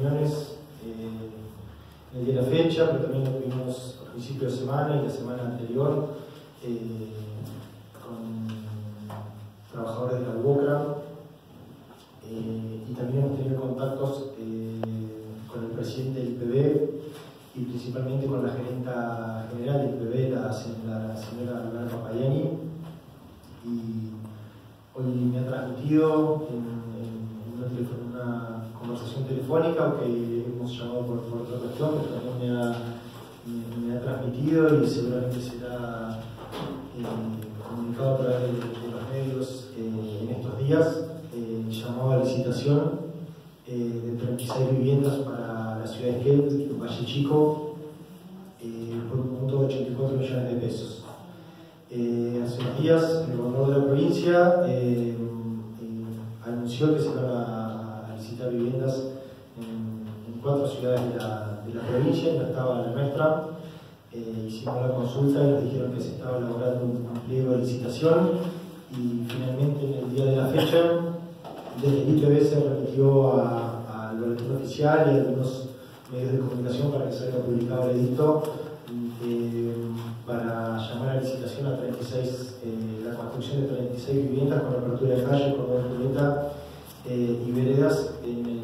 reuniones eh, el día de la fecha, pero también lo tuvimos a principio de semana y la semana anterior eh, con trabajadores de la UOCRA eh, y también hemos tenido contactos con el presidente del IPB y principalmente con la gerenta general del IPB, la, señora Laura Papayani. Y hoy me ha transmitido en, una, conversación telefónica, aunque hemos llamado por, otra cuestión, pero también me ha, me, ha transmitido y seguramente será eh, comunicado a través de, los medios eh, en estos días, eh, llamado a licitación de 36 viviendas para la ciudad de Esquel, Valle Chico, por un monto de 84 millones de pesos. hace unos días el gobernador de la provincia anunció que se iban a, licitar viviendas en, cuatro ciudades de la, la provincia, ya estaba la nuestra. Eh, hicimos la consulta y nos dijeron que se estaba elaborando un, pliego de licitación y finalmente en el día de la fecha desde el IPB se remitió al boletín oficial y a algunos medios de comunicación para que salga publicado el edicto eh, para llamar a licitación a 36, eh, la construcción de 36 viviendas con apertura de calle, con una eh, y veredas en,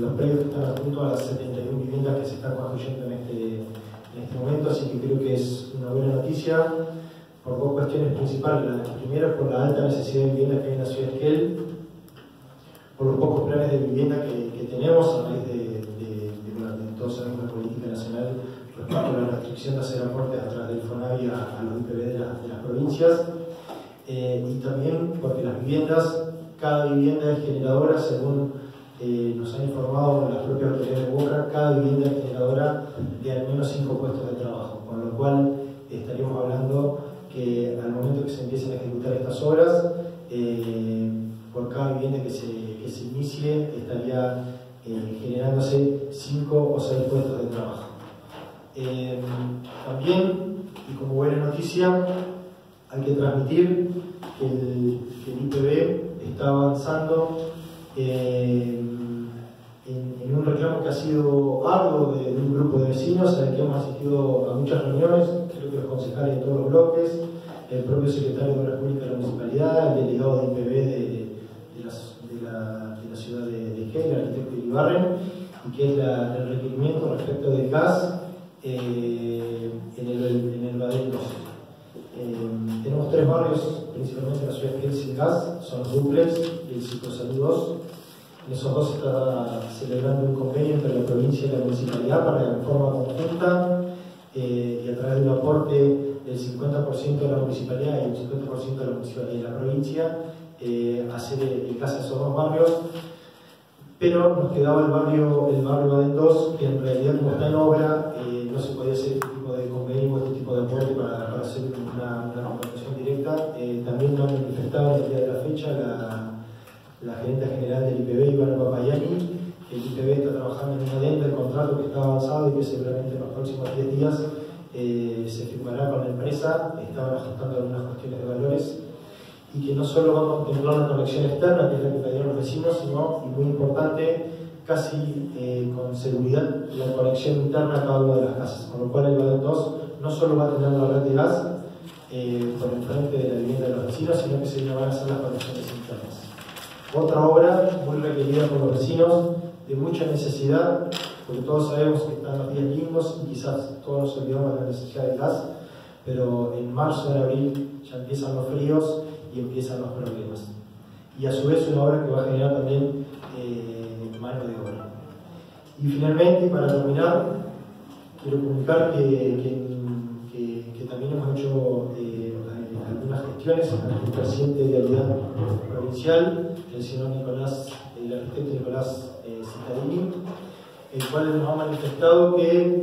los predios que están junto a las 71 viviendas que se están construyendo en este, en este momento, así que creo que es una buena noticia por dos cuestiones principales. La primera por la alta necesidad de vivienda que hay en la ciudad de Esquel, por los pocos planes de vivienda que, que tenemos a raíz de, de, de, todos sabemos la política nacional respecto a la restricción de hacer aportes a través del FONAVI a, los IPB de, las provincias, eh, y también porque las viviendas cada vivienda es generadora, según eh, nos han informado las propias autoridades de Boca, cada vivienda es generadora de al menos cinco puestos de trabajo, con lo cual estaríamos hablando que al momento que se empiecen a ejecutar estas obras, eh, por cada vivienda que se, que se inicie estaría eh, generándose cinco o seis puestos de trabajo. también, y como buena noticia, hay que transmitir que el IPB está avanzando eh, en, un reclamo que ha sido arduo de, un grupo de vecinos, al que hemos asistido a muchas reuniones, creo que los concejales de todos los bloques, el propio secretario de la Pública de la Municipalidad, el delegado de IPB de, la, ciudad de, de el arquitecto Ibarren, y que es el requerimiento respecto del gas eh, en el, en el Badén 12. Tres barrios, principalmente en la ciudad de sin gas, son duplex y el Psicosalud 2. En esos dos se está celebrando un convenio entre la provincia y la municipalidad para en forma conjunta eh, y a través de un aporte del 50% de la municipalidad y el 50% de la, municipalidad y la provincia eh, hacer el, gas a esos dos barrios pero nos quedaba el barrio, el barrio Baden 2, que en realidad como está en obra, eh, no se podía hacer este tipo de convenio o este tipo de aporte para, para hacer. También nos manifestado en el día de la fecha la, la gerente general del IPB, Ivana Papayani, el IPB está trabajando en una adenda del contrato que está avanzado y que seguramente en los próximos 10 días eh, se firmará con la empresa, estaban ajustando algunas cuestiones de valores y que no solo va a contemplar una conexión externa, que es la que pedían los vecinos, sino, y muy importante, casi eh, con seguridad, la conexión interna a cada una de las casas, con lo cual el Badén 2 no solo va a tener la red de gas eh, por el frente de la vivienda de los vecinos, sino que se van a hacer las conexiones internas. Otra obra muy requerida por los vecinos, de mucha necesidad, porque todos sabemos que están los días lindos y quizás todos nos olvidamos de la necesidad de gas, pero en marzo, en abril ya empiezan los fríos y empiezan los problemas. Y a su vez una obra que va a generar también eh, mano de obra. Y finalmente, para terminar, quiero comunicar que, también hemos hecho eh, algunas gestiones con el presidente de Realidad Provincial, el señor Nicolás, el arquitecto Nicolás eh, Cittadini, el cual nos ha manifestado que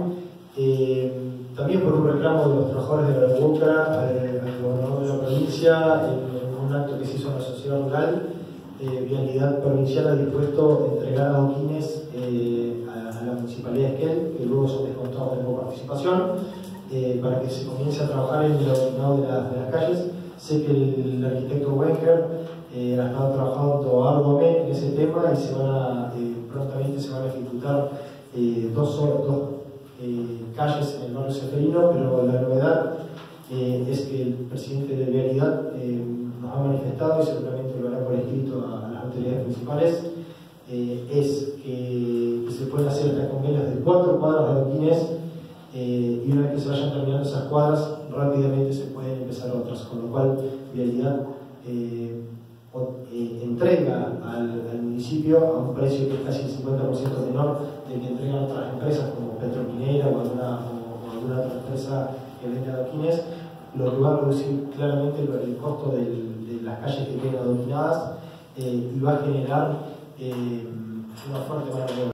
eh, también por un reclamo de los trabajadores de la Boca al, gobernador de la provincia, en, un acto que se hizo en la sociedad rural, eh, Vialidad Provincial ha dispuesto entregar adoquines eh, a, la municipalidad de Esquel, que luego son descontados de nueva participación, eh, para que se comience a trabajar en el adoquinado de, las calles. Sé que el, arquitecto Wenger eh, ha estado trabajando arduamente en ese tema y se van a, eh, prontamente se van a ejecutar eh, dos, dos calles en el barrio Seferino, pero la novedad es que el presidente de Vialidad nos ha manifestado y seguramente lo hará por escrito a, las autoridades principales, es que, se pueden hacer tres convenios de cuatro cuadras de adoquines y una vez que se vayan terminando esas cuadras, rápidamente se pueden empezar otras, con lo cual Vialidad eh, entrega al, municipio a un precio que es casi el 50% menor del que entregan otras empresas como Petroquinera o alguna, o, alguna otra empresa que vende adoquines, lo que va a reducir claramente el, costo de las calles que queden adoquinadas eh, y va a generar eh, una fuerte mano